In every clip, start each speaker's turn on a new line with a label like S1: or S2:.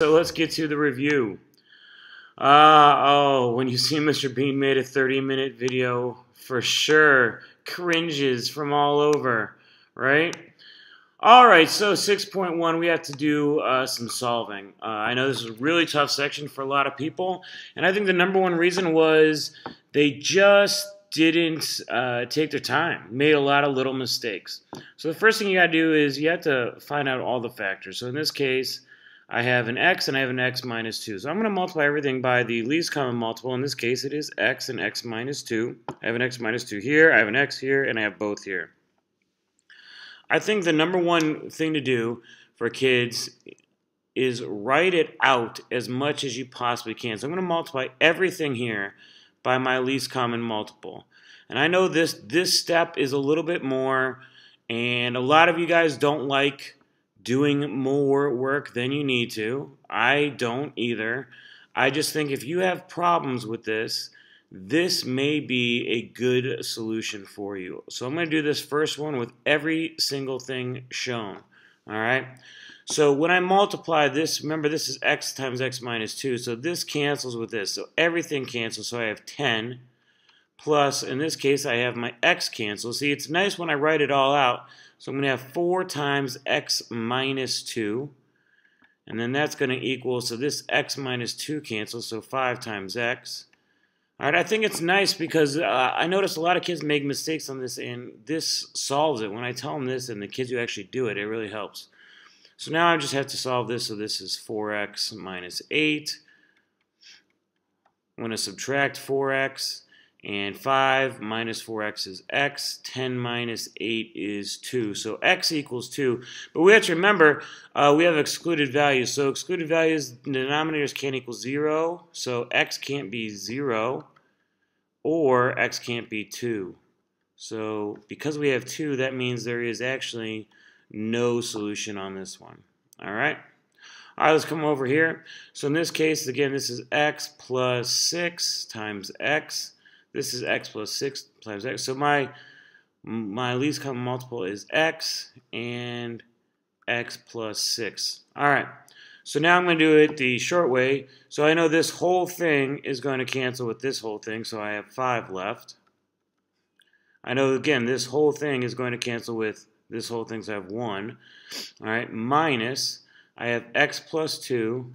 S1: So let's get to the review. Uh, oh, when you see Mr. Bean made a 30 minute video, for sure, cringes from all over, right? All right, so 6.1, we have to do uh, some solving. Uh, I know this is a really tough section for a lot of people, and I think the number one reason was they just didn't uh, take their time, made a lot of little mistakes. So the first thing you got to do is you have to find out all the factors. So in this case, I have an x and I have an x minus 2. So I'm going to multiply everything by the least common multiple. In this case, it is x and x minus 2. I have an x minus 2 here, I have an x here, and I have both here. I think the number one thing to do for kids is write it out as much as you possibly can. So I'm going to multiply everything here by my least common multiple. And I know this this step is a little bit more and a lot of you guys don't like doing more work than you need to. I don't either. I just think if you have problems with this, this may be a good solution for you. So I'm going to do this first one with every single thing shown. All right. So when I multiply this, remember this is x times x minus 2. So this cancels with this. So everything cancels. So I have 10 plus, in this case, I have my x cancel. See, it's nice when I write it all out. So I'm going to have 4 times x minus 2. And then that's going to equal, so this x minus 2 cancels, so 5 times x. All right, I think it's nice because uh, I notice a lot of kids make mistakes on this, and this solves it. When I tell them this and the kids who actually do it, it really helps. So now I just have to solve this, so this is 4x minus 8. I'm going to subtract 4x. And 5 minus 4x is x. 10 minus 8 is 2. So x equals 2. But we have to remember uh, we have excluded values. So excluded values, denominators can't equal 0. So x can't be 0. Or x can't be 2. So because we have 2, that means there is actually no solution on this one. All right? All right, let's come over here. So in this case, again, this is x plus 6 times x. This is x plus 6 times x. So my my least common multiple is x and x plus 6. All right. So now I'm going to do it the short way. So I know this whole thing is going to cancel with this whole thing, so I have 5 left. I know, again, this whole thing is going to cancel with this whole thing, so I have 1. All right, minus, I have x plus 2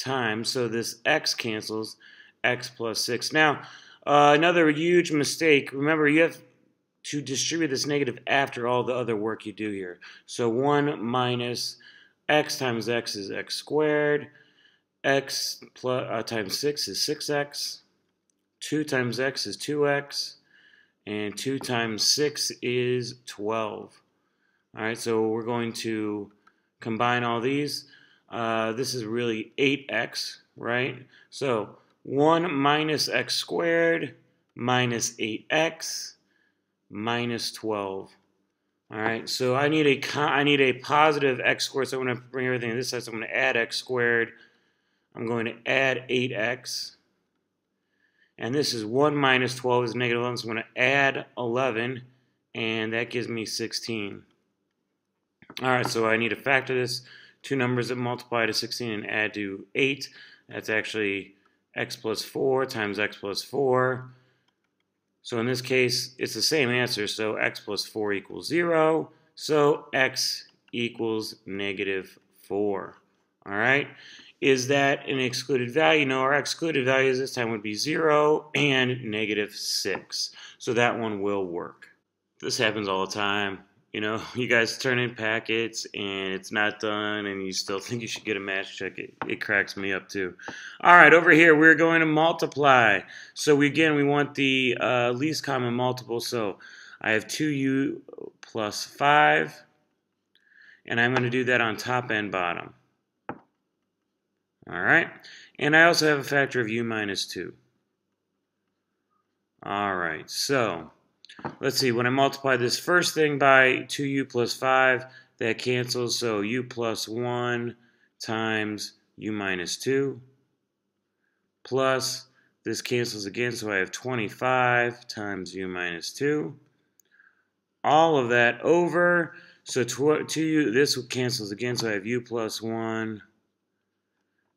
S1: times, so this x cancels, x plus 6. Now, uh, another huge mistake, remember you have to distribute this negative after all the other work you do here. So 1 minus x times x is x squared, x plus, uh, times 6 is 6x, 2 times x is 2x, and 2 times 6 is 12. All right, so we're going to combine all these. Uh, this is really 8x, right? So 1 minus x squared minus 8x minus 12. All right, so I need a I need a positive x squared, so I'm going to bring everything to this side, so I'm going to add x squared. I'm going to add 8x. And this is 1 minus 12 is negative 11, so I'm going to add 11, and that gives me 16. All right, so I need to factor this two numbers that multiply to 16 and add to 8. That's actually x plus 4 times x plus 4. So in this case, it's the same answer. So x plus 4 equals 0. So x equals negative 4. All right. Is that an excluded value? No, our excluded values this time would be 0 and negative 6. So that one will work. This happens all the time you know, you guys turn in packets and it's not done and you still think you should get a match check. It, it cracks me up too. All right, over here we're going to multiply. So we, again, we want the uh, least common multiple. So I have 2u plus 5 and I'm going to do that on top and bottom. All right, and I also have a factor of u minus 2. All right, so let's see, when I multiply this first thing by 2u plus 5, that cancels, so u plus 1 times u minus 2 plus, this cancels again, so I have 25 times u minus 2. All of that over, So 2u, this cancels again, so I have u plus 1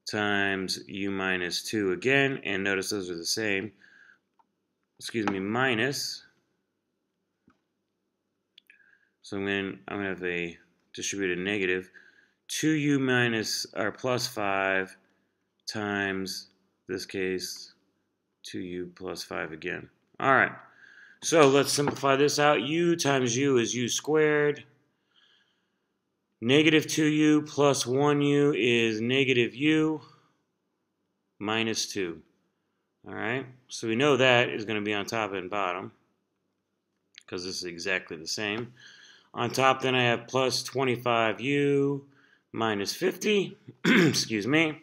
S1: times u minus 2 again, and notice those are the same. Excuse me, minus. So I'm going I'm going to have a distributed negative. 2u minus, or plus 5 times, this case, 2u plus 5 again. All right. So let's simplify this out. u times u is u squared. Negative 2u plus 1u is negative u minus 2. All right, so we know that is going to be on top and bottom because this is exactly the same. On top then I have plus 25u minus 50, excuse me.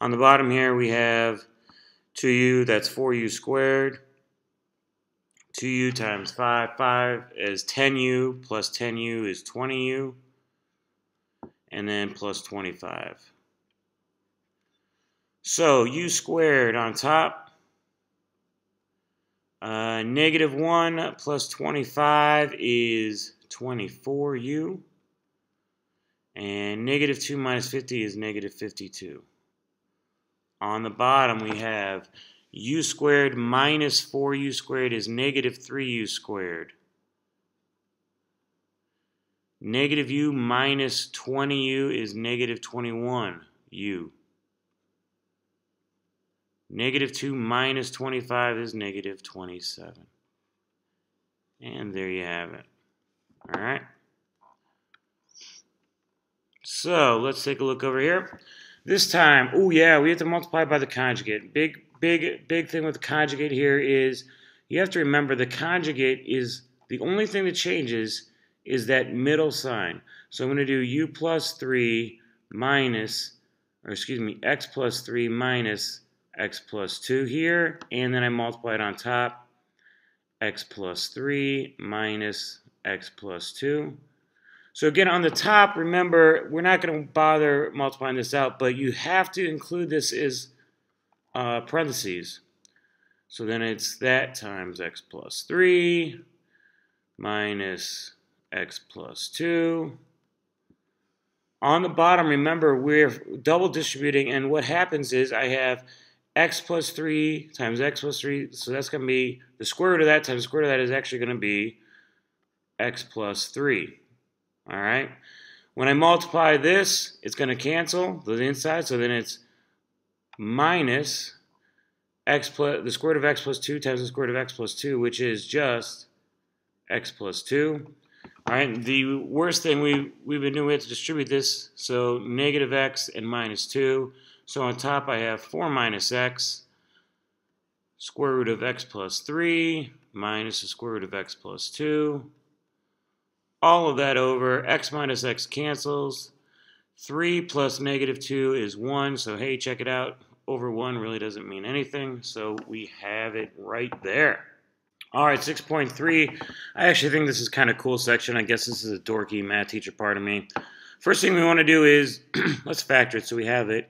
S1: On the bottom here we have 2u, that's 4u squared. 2u times 5, 5 is 10u, plus 10u is 20u and then plus 25. So u squared on top, uh, negative 1 plus 25 is 24u, and negative 2 minus 50 is negative 52. On the bottom we have u squared minus 4u squared is negative 3u squared. Negative u minus 20u is negative 21u. Negative 2 minus 25 is negative 27. And there you have it. All right. So let's take a look over here. This time, oh yeah, we have to multiply by the conjugate. Big, big, big thing with the conjugate here is you have to remember the conjugate is the only thing that changes is that middle sign. So I'm going to do u plus 3 minus, or excuse me, x plus 3 minus x plus 2 here, and then I multiply it on top, x plus 3 minus x plus 2. So again, on the top, remember, we're not going to bother multiplying this out, but you have to include this as uh, parentheses. So then it's that times x plus 3 minus x plus 2. On the bottom, remember, we're double distributing, and what happens is I have x plus 3 times x plus 3, so that's going to be, the square root of that times the square root of that is actually going to be x plus 3. All right? When I multiply this, it's going to cancel the inside, so then it's minus x plus, the square root of x plus 2 times the square root of x plus 2, which is just x plus 2. All right, the worst thing we, we've been doing, we have to distribute this, so negative x and minus 2. So on top I have 4 minus x, square root of x plus 3, minus the square root of x plus 2. All of that over, x minus x cancels. 3 plus negative 2 is 1, so hey, check it out. Over 1 really doesn't mean anything, so we have it right there. All right, 6.3. I actually think this is kind of cool section. I guess this is a dorky math teacher part of me. First thing we want to do is, let's factor it so we have it.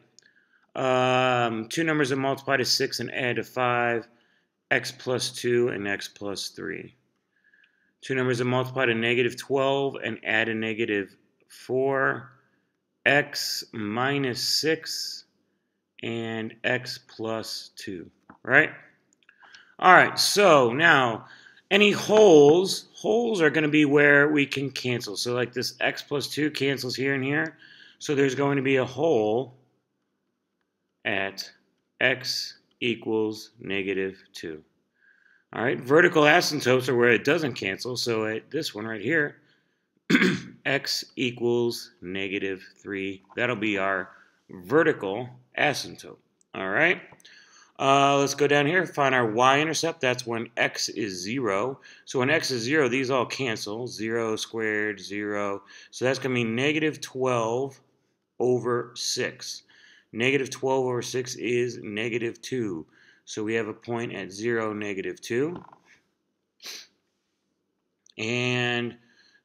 S1: Um, two numbers that multiply to 6 and add to 5, x plus 2 and x plus 3. Two numbers that multiply to negative 12 and add a negative 4, x minus 6 and x plus 2, right? All right, so now any holes, holes are going to be where we can cancel. So like this x plus 2 cancels here and here. So there's going to be a hole at x equals negative 2. All right, vertical asymptotes are where it doesn't cancel. So at this one right here, x equals negative 3. That'll be our vertical asymptote. All right. Uh, let's go down here, find our y-intercept. That's when x is 0. So when x is 0, these all cancel. 0 squared, 0. So that's going to be negative 12 over 6. Negative 12 over 6 is negative 2. So we have a point at 0, negative 2. And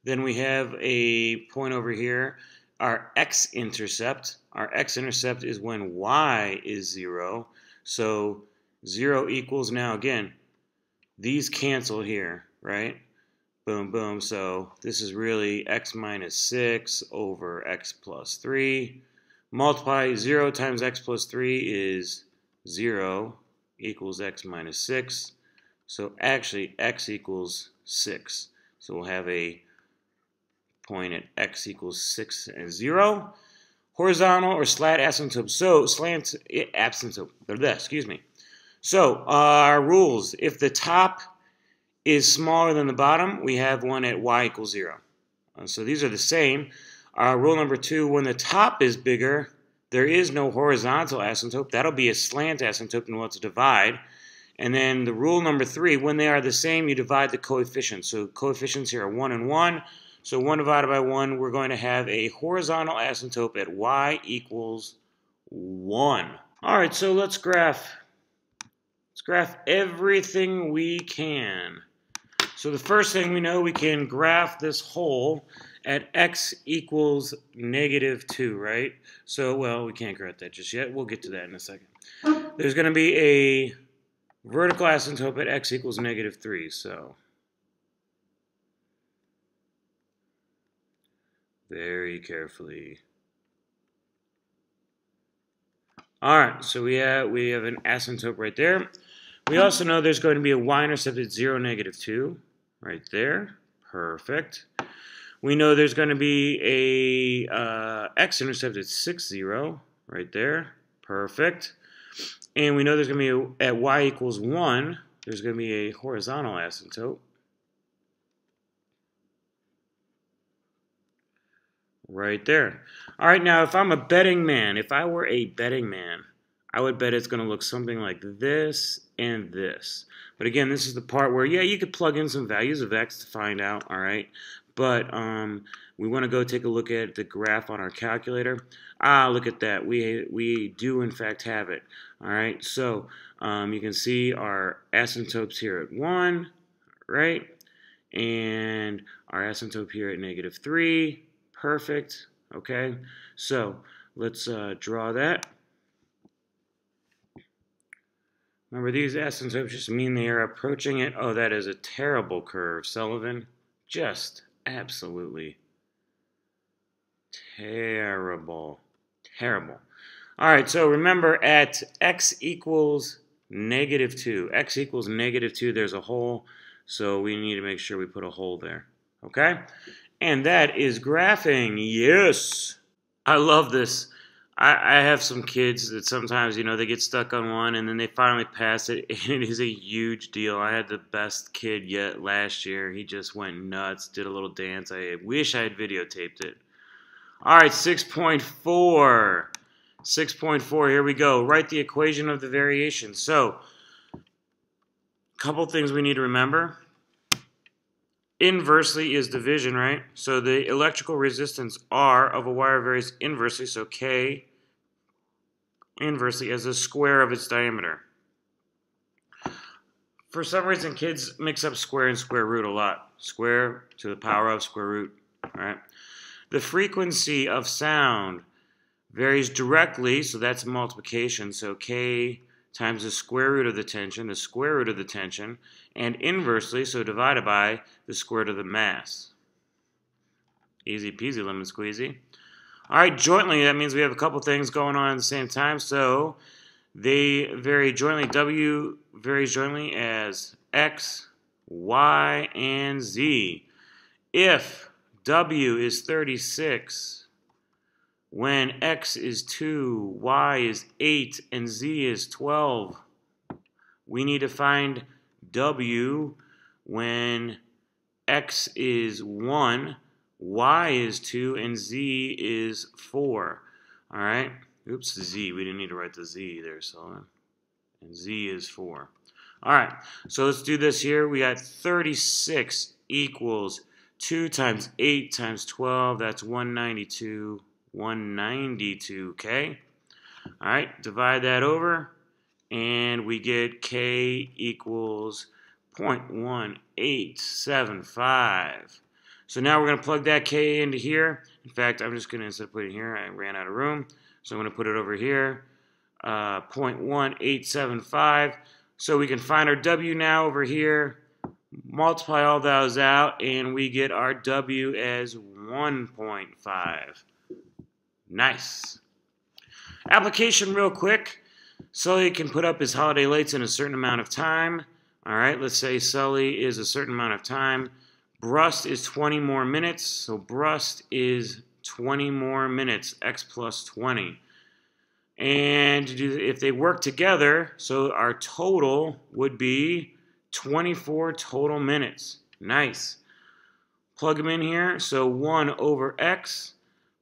S1: then we have a point over here. Our x-intercept. Our x-intercept is when y is 0. So 0 equals now, again, these cancel here, right? Boom, boom. So this is really x minus 6 over x plus 3. Multiply 0 times x plus 3 is 0 equals x minus 6. So actually x equals 6. So we'll have a point at x equals 6 and 0. Horizontal or slant asymptote. So slant asymptote. Excuse me. So our rules. If the top is smaller than the bottom, we have one at y equals 0. Uh, so these are the same. Uh, rule number two, when the top is bigger, there is no horizontal asymptote. That'll be a slant asymptote and we'll have to divide. And then the rule number three, when they are the same, you divide the coefficients. So coefficients here are 1 and 1. So 1 divided by 1, we're going to have a horizontal asymptote at y equals 1. All right, so let's graph. Let's graph everything we can. So the first thing we know, we can graph this hole at x equals negative 2, right? So, well, we can't graph that just yet. We'll get to that in a second. There's going to be a vertical asymptote at x equals negative 3, so... Very carefully. All right, so we have we have an asymptote right there. We also know there's going to be a y-intercept at 0, negative 2 right there. Perfect. We know there's going to be a uh, x-intercept at 6, 0 right there. Perfect. And we know there's going to be, a, at y equals 1, there's going to be a horizontal asymptote. Right there. All right, now if I'm a betting man, if I were a betting man, I would bet it's going to look something like this and this. But again, this is the part where, yeah, you could plug in some values of x to find out, all right? But um, we want to go take a look at the graph on our calculator. Ah, look at that. We, we do, in fact, have it. All right, so um, you can see our asymptotes here at 1, right? And our asymptote here at negative 3. Perfect, okay? So let's uh, draw that. Remember, these asymptotes just mean they are approaching it. Oh, that is a terrible curve, Sullivan. Just absolutely terrible. Terrible. All right, so remember at x equals negative 2. x equals negative 2, there's a hole, so we need to make sure we put a hole there. Okay? And that is graphing. Yes! I love this. I, I have some kids that sometimes, you know, they get stuck on one and then they finally pass it, and it is a huge deal. I had the best kid yet last year. He just went nuts, did a little dance. I wish I had videotaped it. All right, 6.4. 6.4, here we go. Write the equation of the variation. So, a couple things we need to remember. Inversely is division, right? So the electrical resistance R of a wire varies inversely, so K inversely as the square of its diameter. For some reason, kids mix up square and square root a lot. Square to the power of square root, right? The frequency of sound varies directly, so that's multiplication. So K times the square root of the tension, the square root of the tension, and inversely, so divided by the square root of the mass. Easy peasy lemon squeezy. All right, jointly, that means we have a couple things going on at the same time. So they vary jointly. W varies jointly as X, Y, and Z. If W is 36, when x is 2, y is 8, and z is 12. We need to find w when x is 1, y is 2, and z is 4. All right? Oops, z. We didn't need to write the z there, so and z is 4. All right, so let's do this here. We got 36 equals 2 times 8 times 12. That's 192 192, okay? All right, divide that over, and we get k equals 0.1875. So now we're going to plug that k into here. In fact, I'm just going to, instead of putting it here, I ran out of room. So I'm going to put it over here, uh, 0.1875. So we can find our w now over here, Multiply all those out, and we get our W as 1.5. Nice. Application real quick. Sully can put up his holiday lights in a certain amount of time. All right, let's say Sully is a certain amount of time. Brust is 20 more minutes, so Brust is 20 more minutes, x plus 20. And if they work together, so our total would be 24 total minutes. Nice. Plug them in here. So 1 over x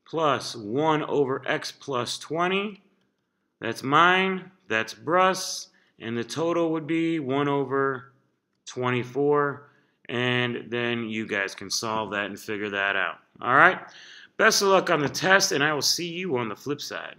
S1: plus 1 over x plus 20. That's mine. That's Brus. And the total would be 1 over 24. And then you guys can solve that and figure that out. All right? Best of luck on the test, and I will see you on the flip side.